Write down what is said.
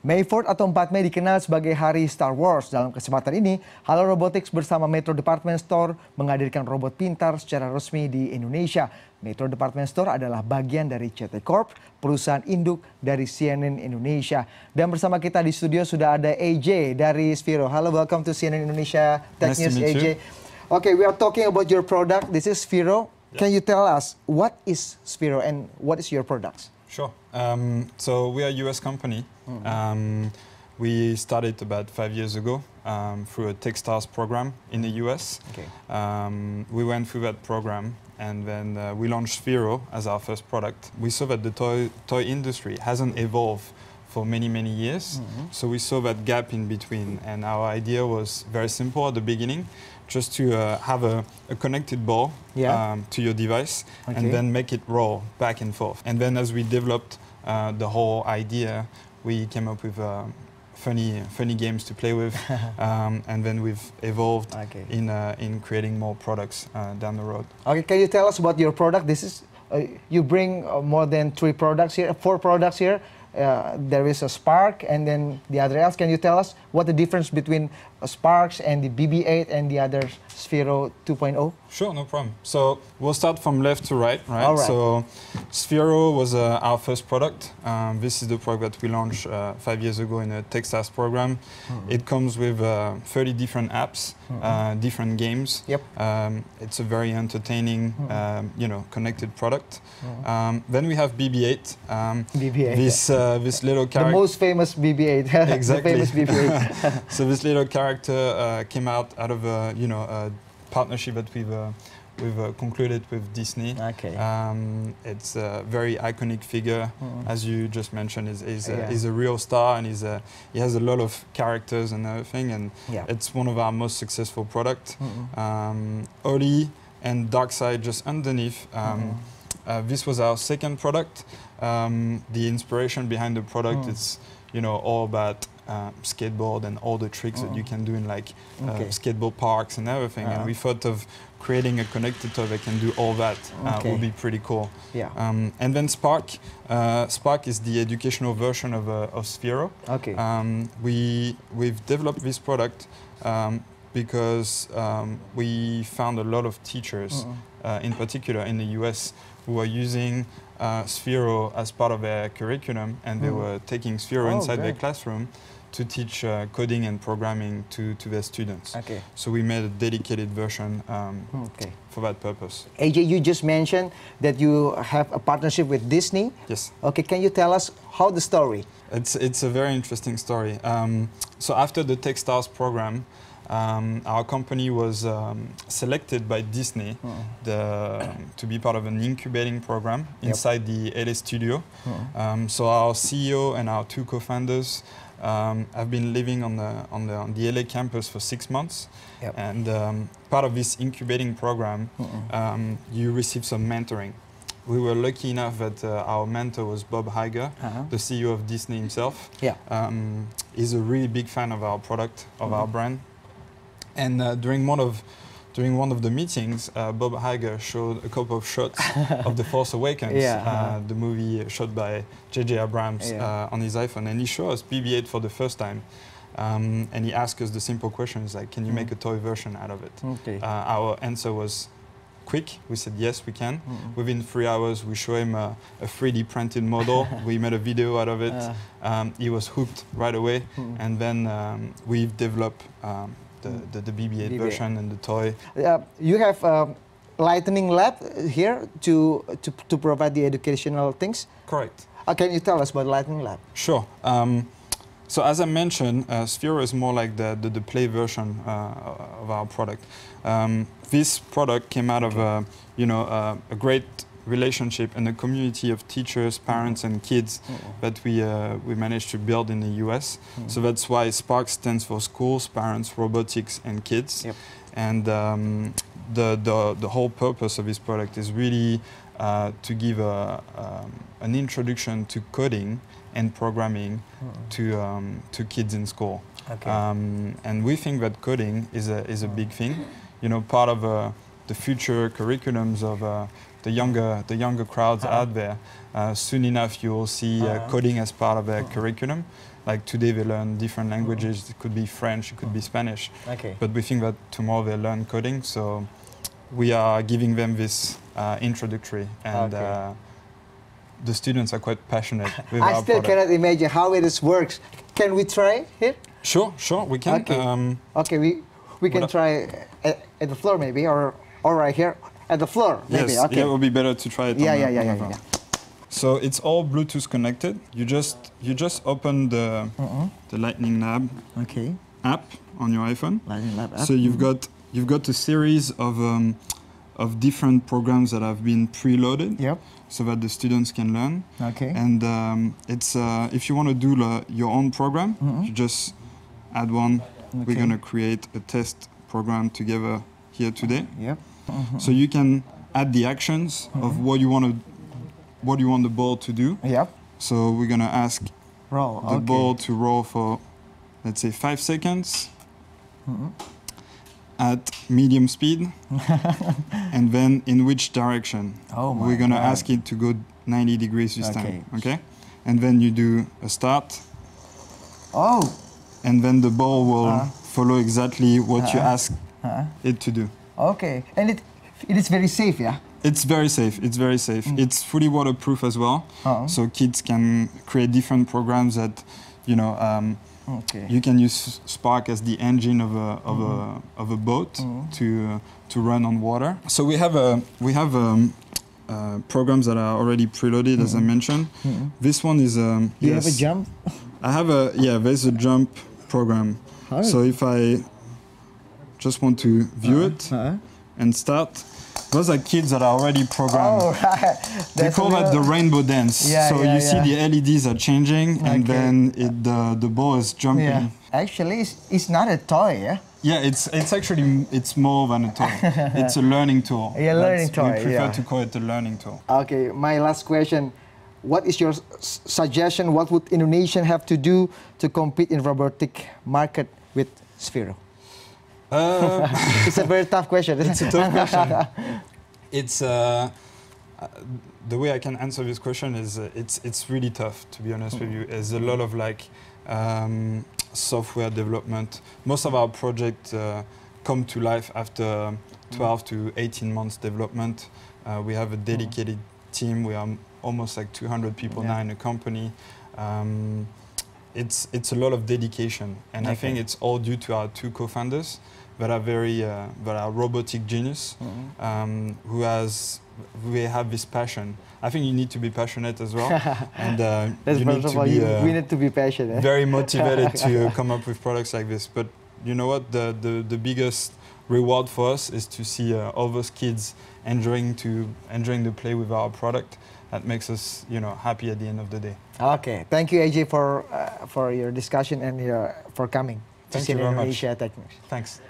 May 4 atau 4 Mei dikenal sebagai Hari Star Wars. Dalam kesempatan ini, Halo Robotics bersama Metro Department Store menghadirkan robot pintar secara resmi di Indonesia. Metro Department Store adalah bagian dari CT Corp, perusahaan induk dari CNN Indonesia. Dan bersama kita di studio sudah ada AJ dari Sphero. Halo, welcome to CNN Indonesia Tech Nice News, AJ. Okay, we are talking about your product. This is Sphero. Can you tell us what is Sphero and what is your products? Sure. Um, so we are a US company. Um, we started about five years ago um, through a Techstars program in the US. Okay. Um, we went through that program and then uh, we launched Sphero as our first product. We saw that the toy, toy industry hasn't evolved for many, many years. So we saw that gap in between. And our idea was very simple at the beginning just to uh, have a, a connected ball Yeah. um, to your device Okay. and then make it roll back and forth. And then as we developed uh, the whole idea, we came up with uh, funny, funny games to play with. um, and then we've evolved Okay. in, uh, in creating more products uh, down the road. Okay, can you tell us about your product? This is uh, you bring uh, more than three products here, four products here. Uh, there is a Spark and then the other else. Can you tell us what the difference between Sparks and the BB-8 and the other Sphero 2.0? Sure, no problem. So we'll start from left to right, right? All right. So Sphero was uh, our first product. Um, this is the product that we launched uh, five years ago in a Techstars program. Hmm. It comes with uh, 30 different apps, uh, different games. Yep. Um, it's a very entertaining, Hmm. um, you know, connected product. Um, then we have BB-8. Um, BB-8. This uh, this little the most famous BB-8. Exactly. the famous BB-8. so this little character uh, came out out of a you know a partnership that we've uh, we've uh, concluded with Disney. okay. Um, it's a very iconic figure, Mm. as you just mentioned. is is a, Yeah. is a real star, and he's a, he has a lot of characters and everything, and yeah. it's one of our most successful products. Mm-mm. Um, Ollie and Darkside just underneath. Um, Mhm. uh, this was our second product. Um, the inspiration behind the product Mm. is, you know, all about uh, skateboard and all the tricks that you Mm. can do in like uh, skateboard parks and everything. Uh-huh. And we thought of creating a connected toy that can do all that. Uh, Okay. would be pretty cool. Yeah. Um, and then Spark. Uh, Spark is the educational version of, uh, of Sphero. okay. Um, we we've developed this product um, because um, we found a lot of teachers, uh, in particular in the U.S., who are using uh, Sphero as part of their curriculum, and they Mm. were taking Sphero Oh, inside their classroom to teach uh, coding and programming to, to their students. Okay. So we made a dedicated version um, Okay. for that purpose. AJ, you just mentioned that you have a partnership with Disney. Yes. Okay, can you tell us how the story? It's, it's a very interesting story. Um, so after the Techstars program, um, our company was um, selected by Disney the, to be part of an incubating program Yep. inside the LA studio. Mm. Um, so our CEO and our two co-founders um, have been living on the, on, the, on the LA campus for six months. Yep. And um, part of this incubating program, um, you receive some mentoring. We were lucky enough that uh, our mentor was Bob Iger, Uh-huh. the CEO of Disney himself. Yeah. Um, he's a really big fan of our product, of our Mhm. brand. And uh, during one of during one of the meetings, uh, Bob Iger showed a couple of shots of The Force Awakens, Yeah, uh, uh-huh. the movie shot by J.J. Abrams Yeah. uh, on his iPhone, and he showed us BB-8 for the first time. Um, and he asked us the simple questions like, "Can you Mhm. make a toy version out of it?" Okay. Uh, our answer was quick. We said yes, we can. Mm-mm. Within three hours, we show him a, a 3D printed model. we made a video out of it. Uh, Um, he was hooked right away, mm. and then um, we've developed um, the, Mm. the, the BB-8 BB-8. version and the toy. Uh, you have um, Lightning Lab here to, to to provide the educational things. Correct. Uh, can you tell us about Lightning Lab? Sure. Um, so as I mentioned, uh, Sphero is more like the, the, the play version uh, of our product. Um, this product came out of a, you know, uh, a great relationship and a community of teachers, parents, and kids that we, uh, we managed to build in the US. So that's why SPARK stands for Schools, Parents, Robotics, and Kids. Yep. And um, the, the, the whole purpose of this product is really uh, to give a, um, an introduction to coding and programming to, um, to kids in school. Okay. Um, and we think that coding is a, is a big thing. You know, part of uh, the future curriculums of uh, the younger the younger crowds Uh-huh. out there. Uh, soon enough, you will see uh, Uh-huh. coding as part of their Uh-huh. curriculum. like today they learn different languages. It could be French, it could be Spanish. Okay. But we think that tomorrow they learn coding, so we are giving them this uh, introductory, and Okay. uh, the students are quite passionate with I still product. cannot imagine how it is works. Can we try here? Sure, sure, we can. Okay. Um, Okay, we we can try at, at the floor maybe, or or right here at the floor maybe. yes, okay. yeah, it would be better to try it. yeah, on yeah, the- yeah, yeah, yeah. So it's all Bluetooth connected. You just you just open the Uh-uh. the Lightning Lab Okay. app on your iPhone. Lightning Lab app. So you've got you've got a series of um, of different programs that have been preloaded, Yep. so that the students can learn. Okay. And um, it's uh, if you want to do la- your own program, Mhm. you just add one. Okay. We're gonna create a test program together here today. Yep. So you can add the actions of Mm-hmm. what you want to what you want the ball to do. Yep. So we're gonna ask Roll. the okay. ball to roll for let's say five seconds Mhm. at medium speed and then in which direction Oh my we're gonna God. ask it to go 90 degrees this Okay. time okay and then you do a start Oh. and then the ball will Uh. follow exactly what you Uh. ask Uh-huh. it to do Okay. And it it is very safe, yeah. it's very safe it's very safe Mm. it's fully waterproof as well Oh. so kids can create different programs that you know um, Okay. you can use Spark as the engine of a of a of a boat Mhm. to uh, to run on water. So we have a we have um, uh, programs that are already preloaded, as I mentioned. Mhm. This one is um, Do you have a jump? I have a yeah. There's a jump program. So if I just want to view it Uh-huh. and start, those are kids that are already programmed. Oh, right. They call a that the rainbow dance. Yeah, so yeah, you see the LEDs are changing, and then it, the the ball is jumping. Yeah. Actually, it's, it's not a toy, yeah. Yeah, it's it's actually it's more than a toy. it's a learning tool. Yeah, learning That's- toy, We prefer yeah. to call it a learning tool. Okay, my last question. What is your s- suggestion? What would Indonesian have to do to compete in robotic market with Sphero? Uh, It's a very tough question. it's a tough question. It's uh, the way I can answer this question is uh, it's it's really tough to be honest with you. There's a lot of like um, software development. Most of our projects uh, come to life after 12 to 18 months development. Uh, we have a dedicated team. We are almost like 200 people Yeah. now in the company. Um, it's it's a lot of dedication, and I think it's all due to our two co-founders that are very uh, that are robotic genius Mhm. um, who has we have this passion. I think you need to be passionate as well, and uh, you need to be you, uh, we need to be passionate, very motivated to uh, come up with products like this. But you know what? The the, the biggest reward for us is to see uh, all those kids enjoying to enjoying the play with our product. That makes us, you know, happy at the end of the day. Okay, thank you, AJ, for uh, for your discussion and your, for coming to Thank you very much. Indonesia Thanks.